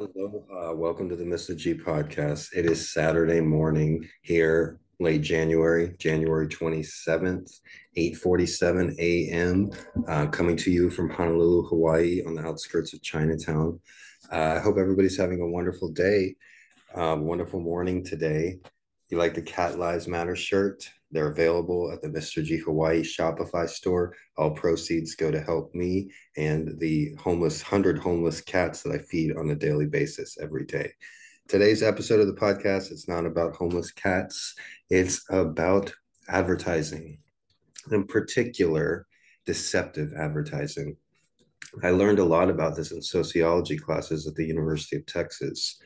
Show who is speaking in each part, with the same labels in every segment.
Speaker 1: Aloha. Welcome to the Mr. G podcast. It is Saturday morning here, late January, January 27th, 8:47 a.m. Uh, coming to you from Honolulu, Hawaii, on the outskirts of Chinatown. Uh, I hope everybody's having a wonderful day, uh, wonderful morning today. You like the Cat Lives Matter shirt? They're available at the Mr. G Hawaii Shopify store. All proceeds go to help me and the homeless, 100 homeless cats that I feed on a daily basis every day. Today's episode of the podcast it's not about homeless cats, it's about advertising, in particular, deceptive advertising. I learned a lot about this in sociology classes at the University of Texas.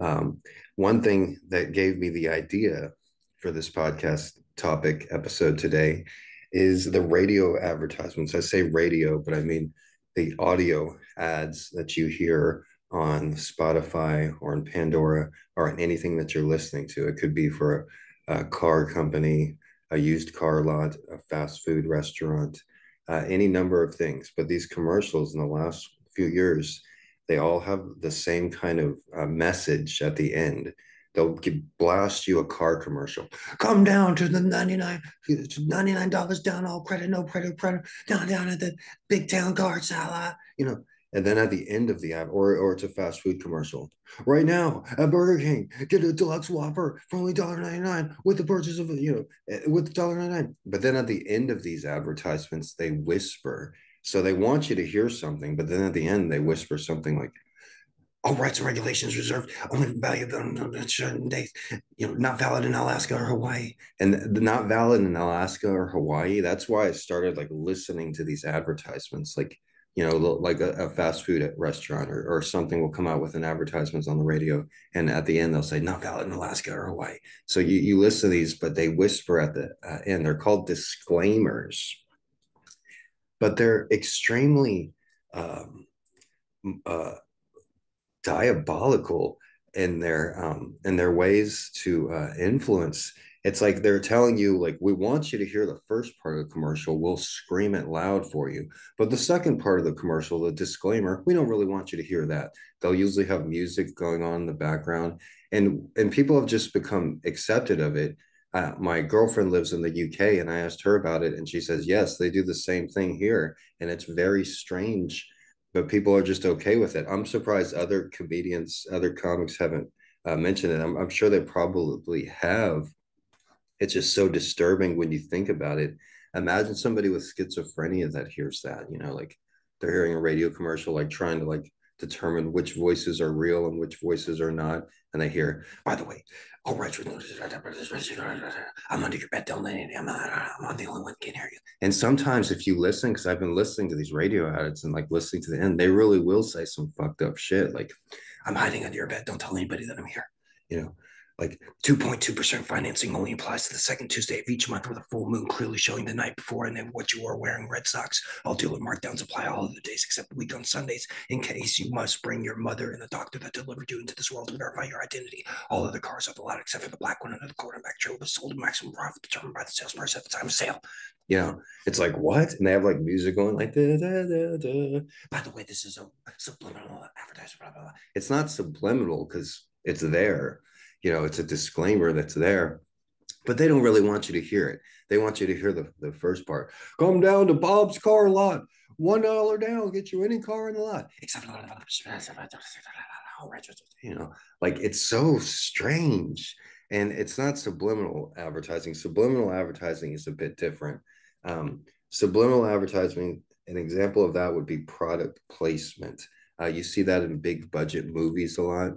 Speaker 1: Um, one thing that gave me the idea for this podcast topic episode today is the radio advertisements. I say radio, but I mean the audio ads that you hear on Spotify or in Pandora or in anything that you're listening to. It could be for a, a car company, a used car lot, a fast food restaurant, uh, any number of things. But these commercials in the last few years, they all have the same kind of uh, message at the end they'll blast you a car commercial. Come down to the 99, $99 down, all credit, no credit, credit, down, down at the big town car salad, you know. And then at the end of the ad, or, or it's a fast food commercial. Right now at Burger King, get a deluxe Whopper for only $1.99 with the purchase of, you know, eh, with $1.99. But then at the end of these advertisements, they whisper. So they want you to hear something, but then at the end, they whisper something like, all rights and regulations reserved, only valid on certain days, you know, not valid in Alaska or Hawaii. And not valid in Alaska or Hawaii, that's why I started like listening to these advertisements, like, you know, like a, a fast food restaurant or, or something will come out with an advertisement on the radio. And at the end, they'll say not valid in Alaska or Hawaii. So you, you listen to these, but they whisper at the uh, end. They're called disclaimers, but they're extremely um, uh, diabolical in their um in their ways to uh, influence. It's like they're telling you like we want you to hear the first part of the commercial. We'll scream it loud for you. But the second part of the commercial the disclaimer we don't really want you to hear that. They'll usually have music going on in the background and and people have just become accepted of it. Uh, my girlfriend lives in the uk and i asked her about it and she says yes they do the same thing here and it's very strange but people are just okay with it. I'm surprised other comedians, other comics haven't uh, mentioned it. I'm, I'm sure they probably have. It's just so disturbing when you think about it. Imagine somebody with schizophrenia that hears that, you know, like they're hearing a radio commercial, like trying to like determine which voices are real and which voices are not. And they hear, by the way, oh, all right, I'm under your bed, don't let I'm, not, I'm the only one can hear you. And sometimes if you listen, because I've been listening to these radio ads and like listening to the end, they really will say some fucked up shit. Like, I'm hiding under your bed. Don't tell anybody that I'm here. You know, like 2.2% financing only applies to the second Tuesday of each month with a full moon clearly showing the night before and then what you are wearing red socks. All deal with markdowns apply all of the days except the week on Sundays in case you must bring your mother and the doctor that delivered you into this world to verify your identity. All other cars are allowed except for the black one under the quarterback trailer was sold at maximum profit determined by the sales price at the time of sale. Know, it's like what? And they have like music going like da, da, da, da. By the way, this is a subliminal advertisement. Blah, blah, blah. It's not subliminal because it's there you know it's a disclaimer that's there but they don't really want you to hear it. They want you to hear the, the first part. Come down to bob's car lot. One dollar down get you any car in the lot. Except you know like it's so strange and it's not subliminal advertising. Subliminal advertising is a bit different. Um, subliminal advertising an example of that would be product placement. Uh, you see that in big budget movies a lot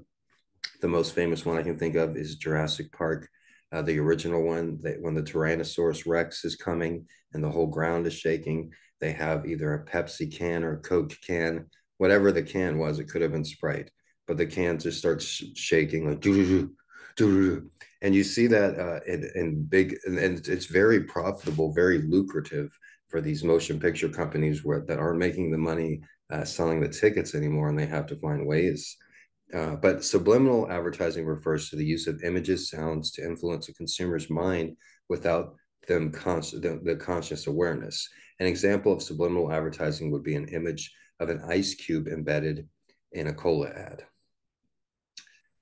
Speaker 1: the most famous one I can think of is Jurassic Park, uh, the original one. That when the Tyrannosaurus Rex is coming and the whole ground is shaking, they have either a Pepsi can or a Coke can, whatever the can was. It could have been Sprite, but the can just starts sh- shaking like doo doo doo and you see that uh, in, in big and, and it's very profitable, very lucrative for these motion picture companies where that aren't making the money uh, selling the tickets anymore, and they have to find ways uh, but subliminal advertising refers to the use of images, sounds to influence a consumer's mind without them con- the, the conscious awareness. An example of subliminal advertising would be an image of an ice cube embedded in a cola ad.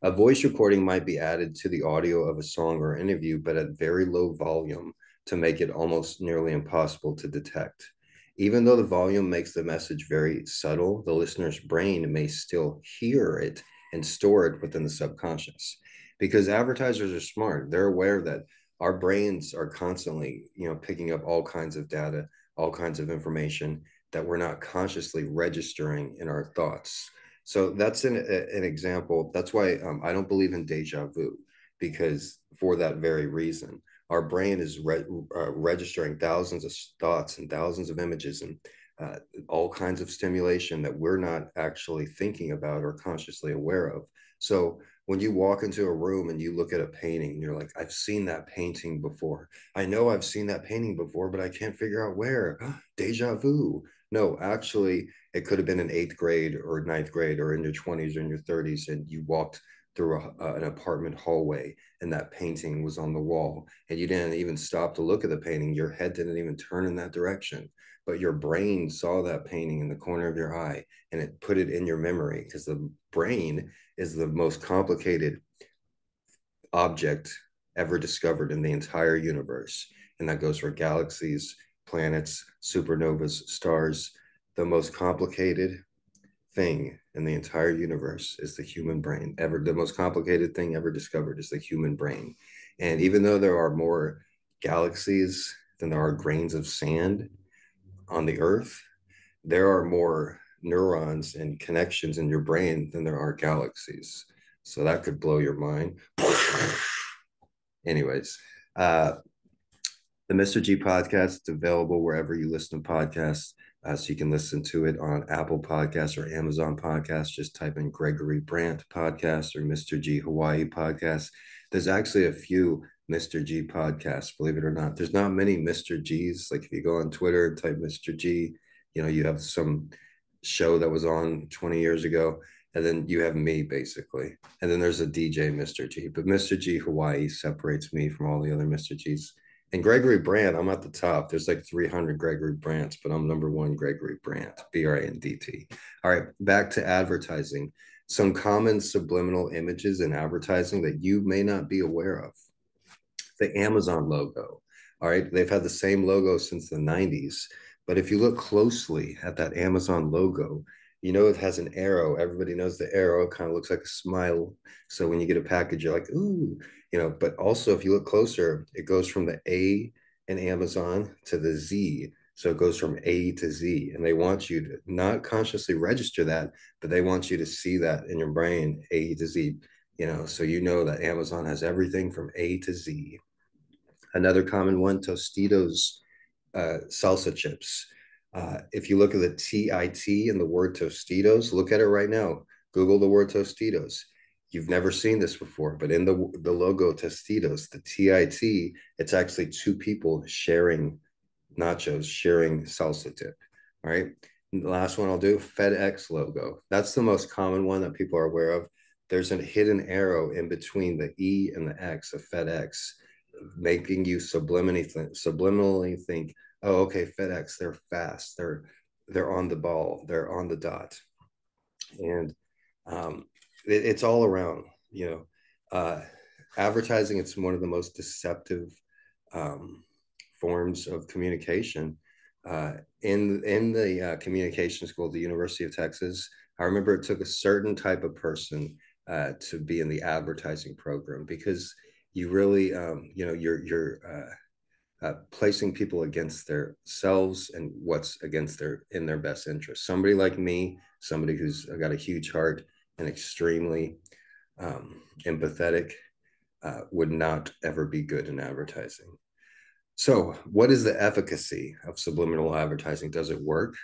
Speaker 1: A voice recording might be added to the audio of a song or interview, but at very low volume to make it almost nearly impossible to detect. Even though the volume makes the message very subtle, the listener's brain may still hear it and store it within the subconscious. Because advertisers are smart, they're aware that our brains are constantly, you know, picking up all kinds of data, all kinds of information that we're not consciously registering in our thoughts. So that's an, an example. That's why um, I don't believe in deja vu, because for that very reason, our brain is re- uh, registering thousands of thoughts and thousands of images and uh, all kinds of stimulation that we're not actually thinking about or consciously aware of. So when you walk into a room and you look at a painting and you're like, I've seen that painting before. I know I've seen that painting before, but I can't figure out where. Deja vu. No, actually, it could have been in eighth grade or ninth grade or in your 20s or in your 30s, and you walked through a, uh, an apartment hallway and that painting was on the wall and you didn't even stop to look at the painting your head didn't even turn in that direction but your brain saw that painting in the corner of your eye and it put it in your memory because the brain is the most complicated object ever discovered in the entire universe and that goes for galaxies planets supernovas stars the most complicated thing in the entire universe is the human brain. Ever the most complicated thing ever discovered is the human brain. And even though there are more galaxies than there are grains of sand on the earth, there are more neurons and connections in your brain than there are galaxies. So that could blow your mind. Anyways, uh, the Mr. G podcast is available wherever you listen to podcasts. Uh, so you can listen to it on Apple Podcasts or Amazon Podcasts. Just type in Gregory Brandt podcast or Mr. G Hawaii podcast. There's actually a few Mr. G podcast. believe it or not. There's not many Mr. G's. Like if you go on Twitter and type Mr. G, you know, you have some show that was on 20 years ago. And then you have me basically. And then there's a DJ Mr. G. But Mr. G Hawaii separates me from all the other Mr. G's. And Gregory Brandt, I'm at the top. There's like 300 Gregory Brandts, but I'm number one Gregory Brandt, B R A N D T. All right, back to advertising. Some common subliminal images in advertising that you may not be aware of. The Amazon logo. All right, they've had the same logo since the 90s. But if you look closely at that Amazon logo, you know it has an arrow. Everybody knows the arrow kind of looks like a smile. So when you get a package, you're like, ooh, you know, but also if you look closer, it goes from the A in Amazon to the Z. So it goes from A to Z. And they want you to not consciously register that, but they want you to see that in your brain, A to Z, you know, so you know that Amazon has everything from A to Z. Another common one, Tostitos uh, salsa chips. Uh, if you look at the TIT in the word Tostitos, look at it right now. Google the word Tostitos you've never seen this before, but in the the logo Tostitos, the TIT, it's actually two people sharing nachos, sharing salsa dip. All right. And the last one I'll do FedEx logo. That's the most common one that people are aware of. There's a hidden arrow in between the E and the X of FedEx, making you subliminally think, subliminally think, oh, okay, FedEx, they're fast, they're they're on the ball, they're on the dot, and um, it, it's all around you know. Uh, advertising it's one of the most deceptive um, forms of communication. Uh, in in the uh, communication school at the university of texas i remember it took a certain type of person uh, to be in the advertising program because you really um, you know you're you're uh, uh, placing people against their selves and what's against their in their best interest somebody like me somebody who's got a huge heart and extremely um, empathetic uh, would not ever be good in advertising. So, what is the efficacy of subliminal advertising? Does it work?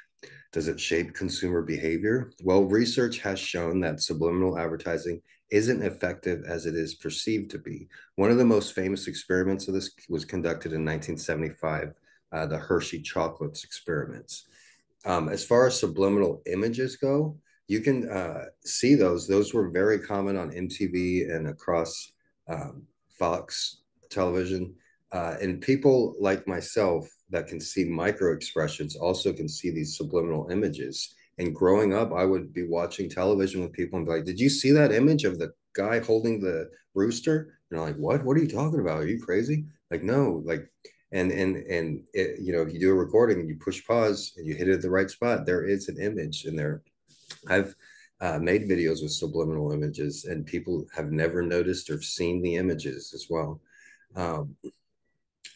Speaker 1: Does it shape consumer behavior? Well, research has shown that subliminal advertising isn't effective as it is perceived to be. One of the most famous experiments of this was conducted in 1975, uh, the Hershey chocolates experiments. Um, as far as subliminal images go, you can uh, see those. Those were very common on MTV and across um, Fox television. Uh, and people like myself that can see micro expressions also can see these subliminal images. And growing up, I would be watching television with people and be like, "Did you see that image of the guy holding the rooster?" And I'm like, "What? What are you talking about? Are you crazy?" Like, no, like, and and and it, you know, if you do a recording and you push pause and you hit it at the right spot, there is an image in there. I've uh, made videos with subliminal images, and people have never noticed or seen the images as well. Um,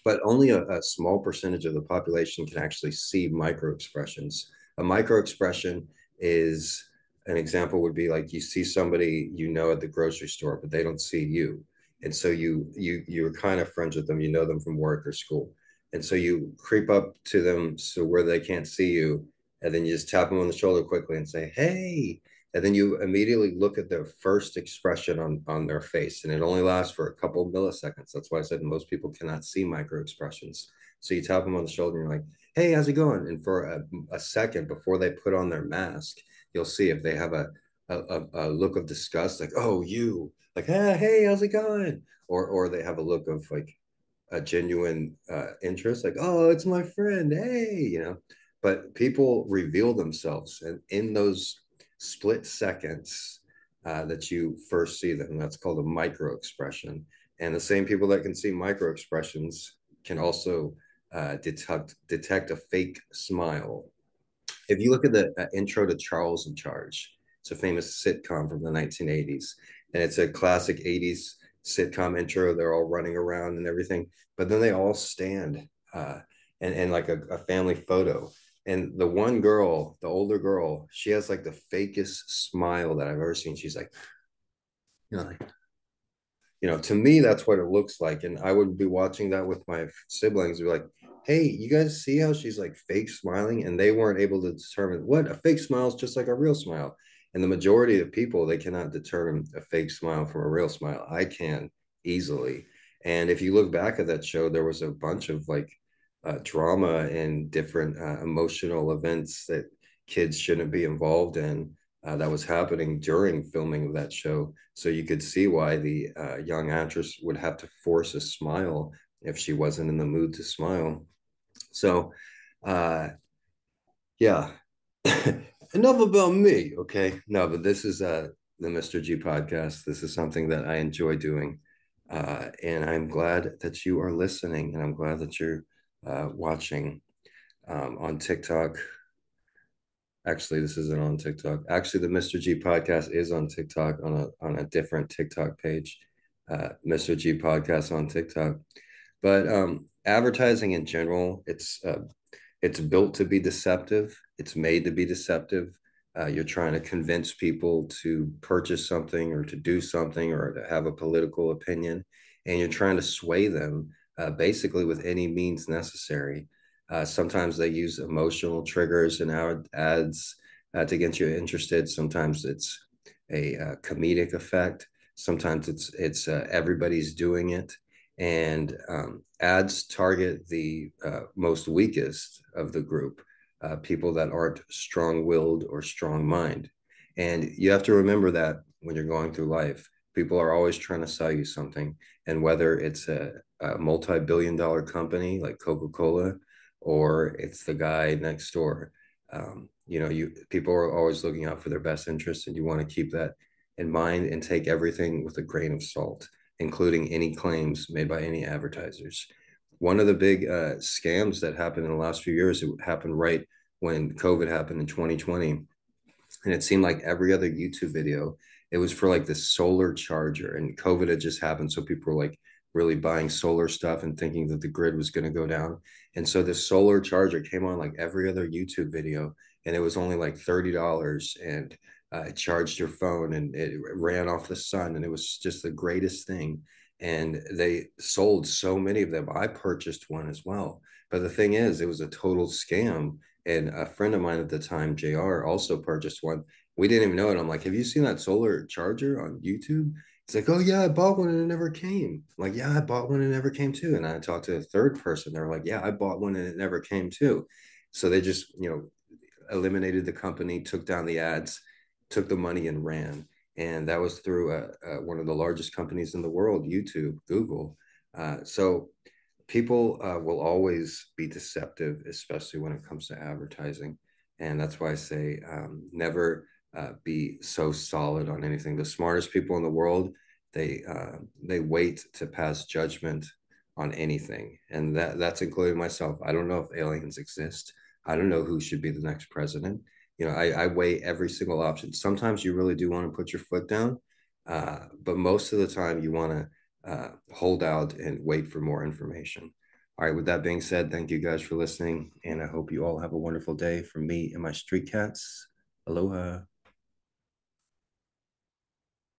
Speaker 1: but only a, a, small percentage of the population can actually see micro expressions. A micro expression is an example would be like you see somebody you know at the grocery store, but they don't see you, and so you you you're kind of friends with them. You know them from work or school, and so you creep up to them so where they can't see you, and then you just tap them on the shoulder quickly and say, "Hey." and then you immediately look at their first expression on on their face and it only lasts for a couple milliseconds that's why i said most people cannot see micro expressions so you tap them on the shoulder and you're like hey how's it going and for a, a second before they put on their mask you'll see if they have a, a, a look of disgust like oh you like hey, hey how's it going or or they have a look of like a genuine uh, interest like oh it's my friend hey you know but people reveal themselves and in those split seconds uh, that you first see them. That's called a micro expression. And the same people that can see micro expressions can also uh, detect detect a fake smile. If you look at the uh, intro to Charles in Charge, it's a famous sitcom from the 1980s, and it's a classic 80s sitcom intro. They're all running around and everything, but then they all stand uh, and and like a, a family photo and the one girl, the older girl, she has like the fakest smile that I've ever seen. She's like, you know, like, you know, to me, that's what it looks like. And I would be watching that with my siblings, be like, hey, you guys see how she's like fake smiling? And they weren't able to determine what a fake smile is just like a real smile. And the majority of people, they cannot determine a fake smile from a real smile. I can easily. And if you look back at that show, there was a bunch of like uh, drama and different uh, emotional events that kids shouldn't be involved in uh, that was happening during filming of that show. So you could see why the uh, young actress would have to force a smile if she wasn't in the mood to smile. So, uh, yeah, enough about me. Okay, no, but this is uh, the Mr. G podcast. This is something that I enjoy doing. Uh, and I'm glad that you are listening, and I'm glad that you're uh, watching um, on TikTok. Actually, this isn't on TikTok. Actually, the Mr. G podcast is on TikTok on a on a different TikTok page. Uh, Mr. G podcast on TikTok. But um, advertising in general, it's uh, it's built to be deceptive. It's made to be deceptive. Uh, you're trying to convince people to purchase something or to do something or to have a political opinion, and you're trying to sway them uh, basically with any means necessary. Uh, sometimes they use emotional triggers in our ads uh, to get you interested. Sometimes it's a uh, comedic effect. Sometimes it's it's uh, everybody's doing it, and um, ads target the uh, most weakest of the group, people that aren't strong-willed or strong-minded. And you have to remember that when you're going through life, people are always trying to sell you something, and whether it's a a multi-billion dollar company like coca-cola or it's the guy next door um, you know you people are always looking out for their best interests and you want to keep that in mind and take everything with a grain of salt including any claims made by any advertisers one of the big uh, scams that happened in the last few years it happened right when covid happened in 2020 and it seemed like every other youtube video it was for like the solar charger and covid had just happened so people were like really buying solar stuff and thinking that the grid was going to go down. And so this solar charger came on like every other YouTube video, and it was only like thirty dollars, and uh, it charged your phone, and it ran off the sun, and it was just the greatest thing. And they sold so many of them. I purchased one as well, but the thing is, it was a total scam. And a friend of mine at the time, Jr., also purchased one. We didn't even know it. I'm like, have you seen that solar charger on YouTube? It's like, oh yeah, I bought one and it never came. I'm like, yeah, I bought one and it never came too. And I talked to a third person. They're like, yeah, I bought one and it never came too. So they just, you know, eliminated the company, took down the ads, took the money and ran. And that was through a, a, one of the largest companies in the world, YouTube, Google. Uh, so people uh, will always be deceptive, especially when it comes to advertising. And that's why I say um, never uh, be so solid on anything. The smartest people in the world, they uh, they wait to pass judgment on anything, and that that's including myself. I don't know if aliens exist. I don't know who should be the next president. You know, I, I weigh every single option. Sometimes you really do want to put your foot down, uh, but most of the time you want to uh, hold out and wait for more information. All right, with that being said, thank you guys for listening, and I hope you all have a wonderful day from me and my street cats. Aloha.